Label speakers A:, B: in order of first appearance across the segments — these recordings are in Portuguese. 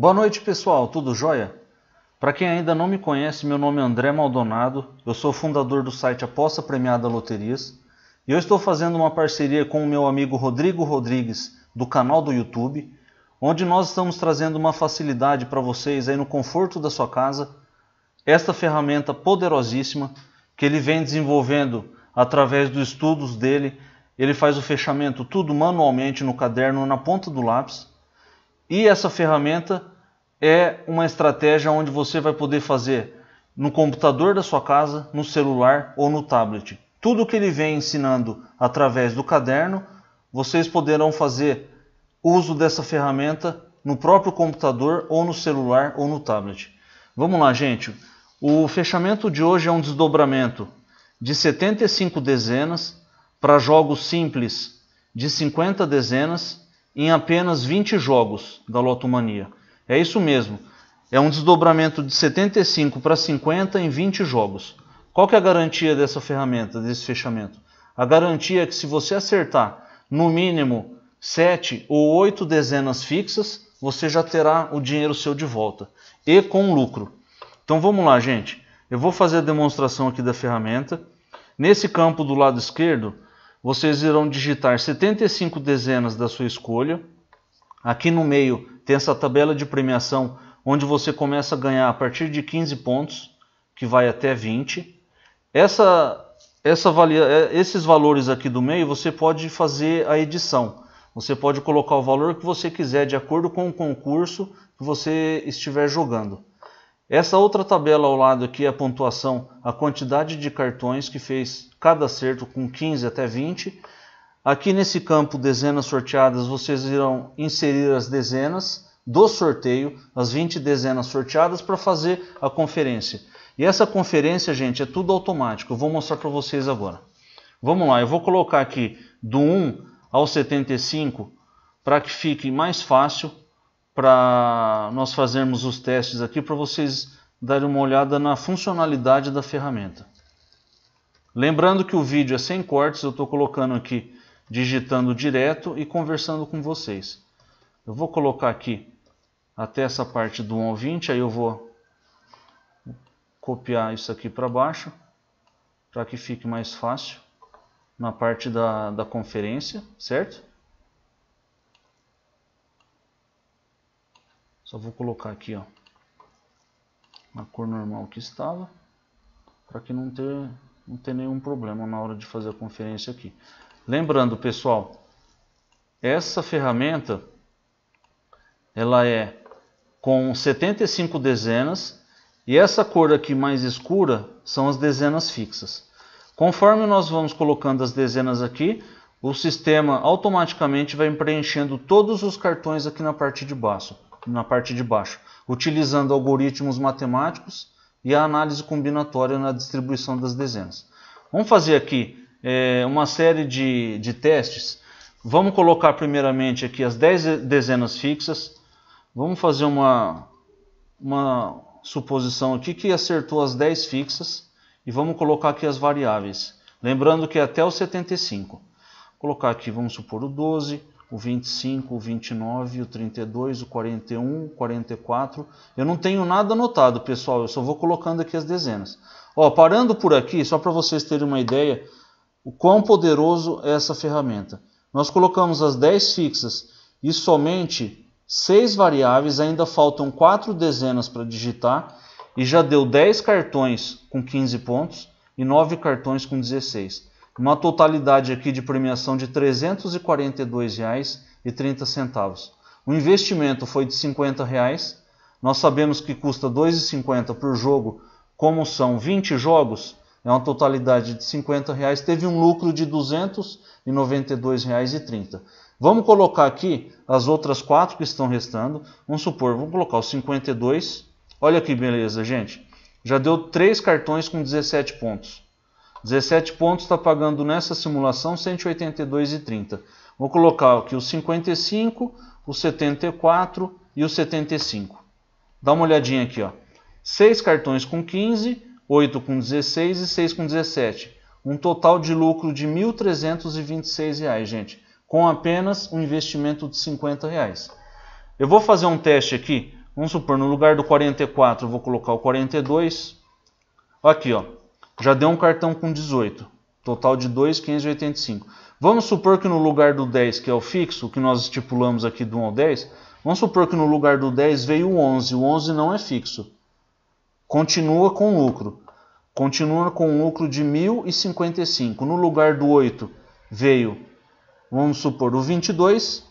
A: Boa noite pessoal, tudo jóia? Para quem ainda não me conhece, meu nome é André Maldonado, eu sou fundador do site Aposta Premiada Loterias. E eu estou fazendo uma parceria com o meu amigo Rodrigo Rodrigues do canal do YouTube, onde nós estamos trazendo uma facilidade para vocês aí no conforto da sua casa, esta ferramenta poderosíssima que ele vem desenvolvendo através dos estudos dele, ele faz o fechamento tudo manualmente no caderno na ponta do lápis e essa ferramenta é uma estratégia onde você vai poder fazer no computador da sua casa, no celular ou no tablet. Tudo que ele vem ensinando através do caderno, vocês poderão fazer uso dessa ferramenta no próprio computador ou no celular ou no tablet. Vamos lá, gente. O fechamento de hoje é um desdobramento de 75 dezenas para jogos simples de 50 dezenas em apenas 20 jogos da Lotomania. É isso mesmo. É um desdobramento de 75 para 50 em 20 jogos. Qual que é a garantia dessa ferramenta, desse fechamento? A garantia é que se você acertar no mínimo 7 ou 8 dezenas fixas, você já terá o dinheiro seu de volta e com lucro. Então vamos lá, gente. Eu vou fazer a demonstração aqui da ferramenta. Nesse campo do lado esquerdo, vocês irão digitar 75 dezenas da sua escolha. Aqui no meio tem essa tabela de premiação, onde você começa a ganhar a partir de 15 pontos, que vai até 20. Essa, essa valia, é, esses valores aqui do meio, você pode fazer a edição. Você pode colocar o valor que você quiser, de acordo com o concurso que você estiver jogando. Essa outra tabela ao lado aqui é a pontuação, a quantidade de cartões que fez cada acerto com 15 até 20. Aqui nesse campo dezenas sorteadas, vocês irão inserir as dezenas do sorteio, as 20 dezenas sorteadas para fazer a conferência. E essa conferência, gente, é tudo automático. Eu vou mostrar para vocês agora. Vamos lá, eu vou colocar aqui do 1 ao 75 para que fique mais fácil para nós fazermos os testes aqui para vocês darem uma olhada na funcionalidade da ferramenta. Lembrando que o vídeo é sem cortes, eu estou colocando aqui digitando direto e conversando com vocês. Eu vou colocar aqui até essa parte do 1 ao 20, aí eu vou copiar isso aqui para baixo, para que fique mais fácil na parte da, da conferência, certo? Só vou colocar aqui, ó, na cor normal que estava, para que não ter, não ter nenhum problema na hora de fazer a conferência aqui. Lembrando, pessoal, essa ferramenta, ela é com 75 dezenas, e essa cor aqui mais escura são as dezenas fixas. Conforme nós vamos colocando as dezenas aqui, o sistema automaticamente vai preenchendo todos os cartões aqui na parte de baixo na parte de baixo, utilizando algoritmos matemáticos e a análise combinatória na distribuição das dezenas. Vamos fazer aqui é, uma série de, de testes. Vamos colocar primeiramente aqui as 10 dezenas fixas. Vamos fazer uma, uma suposição aqui que acertou as 10 fixas e vamos colocar aqui as variáveis. Lembrando que é até o 75. Vou colocar aqui, vamos supor, o 12, o 25, o 29, o 32, o 41, o 44. Eu não tenho nada anotado, pessoal, eu só vou colocando aqui as dezenas. Ó, parando por aqui, só para vocês terem uma ideia, o quão poderoso é essa ferramenta. Nós colocamos as 10 fixas e somente 6 variáveis, ainda faltam 4 dezenas para digitar e já deu 10 cartões com 15 pontos e 9 cartões com 16 uma totalidade aqui de premiação de R$ 342,30. O investimento foi de 50 reais. Nós sabemos que custa R$ 2,50 por jogo, como são 20 jogos, é uma totalidade de 50 reais, teve um lucro de R$ 292,30. Vamos colocar aqui as outras quatro que estão restando. Vamos supor, vamos colocar os 52. Olha que beleza, gente. Já deu três cartões com 17 pontos. 17 pontos está pagando nessa simulação 182,30. Vou colocar aqui os 55, os 74 e os 75. Dá uma olhadinha aqui, ó. 6 cartões com 15, 8 com 16 e 6 com 17. Um total de lucro de R$ 1.326, gente, com apenas um investimento de 50 reais. Eu vou fazer um teste aqui Vamos supor, no lugar do 44 eu vou colocar o 42. Aqui, ó. Já deu um cartão com 18. Total de 2,585. Vamos supor que no lugar do 10, que é o fixo, que nós estipulamos aqui do 1 ao 10, vamos supor que no lugar do 10 veio o 11. O 11 não é fixo. Continua com lucro. Continua com um lucro de 1.055. No lugar do 8 veio, vamos supor, o 22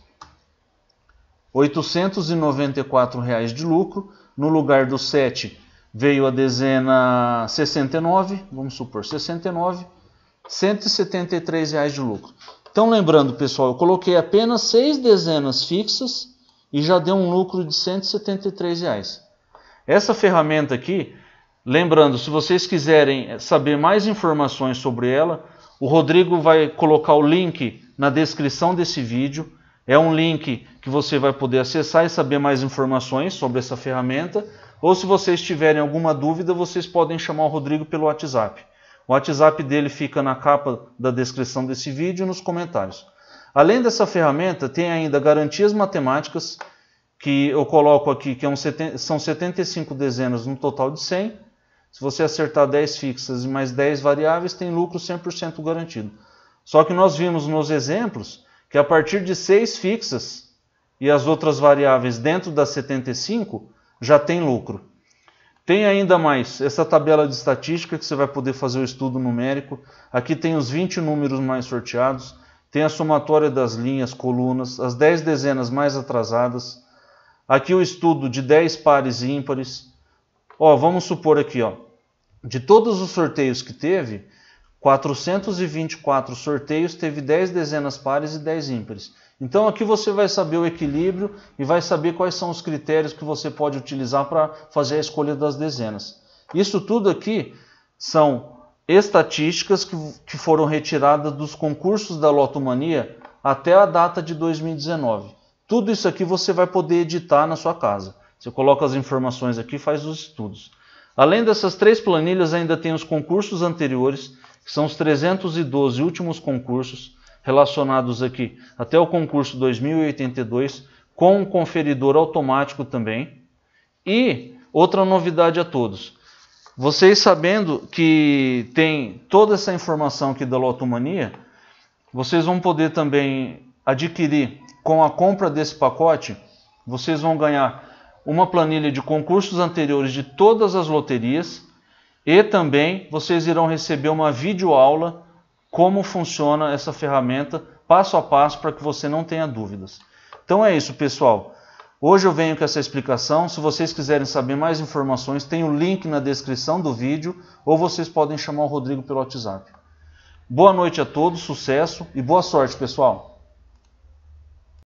A: 894 reais de lucro. No lugar do 7 veio a dezena 69, vamos supor 69, 173 reais de lucro. Então lembrando, pessoal, eu coloquei apenas seis dezenas fixas e já deu um lucro de 173 reais. Essa ferramenta aqui, lembrando, se vocês quiserem saber mais informações sobre ela, o Rodrigo vai colocar o link na descrição desse vídeo. É um link que você vai poder acessar e saber mais informações sobre essa ferramenta. Ou se vocês tiverem alguma dúvida, vocês podem chamar o Rodrigo pelo WhatsApp. O WhatsApp dele fica na capa da descrição desse vídeo e nos comentários. Além dessa ferramenta, tem ainda garantias matemáticas, que eu coloco aqui, que é um, são 75 dezenas no total de 100. Se você acertar 10 fixas e mais 10 variáveis, tem lucro 100% garantido. Só que nós vimos nos exemplos que a partir de 6 fixas e as outras variáveis dentro das 75 já tem lucro. Tem ainda mais essa tabela de estatística que você vai poder fazer o estudo numérico. Aqui tem os 20 números mais sorteados, tem a somatória das linhas, colunas, as 10 dezenas mais atrasadas. Aqui o estudo de 10 pares ímpares. Ó, vamos supor aqui, ó, de todos os sorteios que teve, 424 sorteios teve 10 dezenas pares e 10 ímpares. Então aqui você vai saber o equilíbrio e vai saber quais são os critérios que você pode utilizar para fazer a escolha das dezenas. Isso tudo aqui são estatísticas que, que foram retiradas dos concursos da Lotomania até a data de 2019. Tudo isso aqui você vai poder editar na sua casa. Você coloca as informações aqui e faz os estudos. Além dessas três planilhas, ainda tem os concursos anteriores, são os 312 últimos concursos relacionados aqui até o concurso 2082, com um conferidor automático também. E outra novidade a todos. Vocês sabendo que tem toda essa informação aqui da Lotomania, vocês vão poder também adquirir com a compra desse pacote, vocês vão ganhar uma planilha de concursos anteriores de todas as loterias e também vocês irão receber uma videoaula como funciona essa ferramenta passo a passo para que você não tenha dúvidas. Então é isso, pessoal. Hoje eu venho com essa explicação. Se vocês quiserem saber mais informações, tem o link na descrição do vídeo ou vocês podem chamar o Rodrigo pelo WhatsApp. Boa noite a todos, sucesso e boa sorte, pessoal!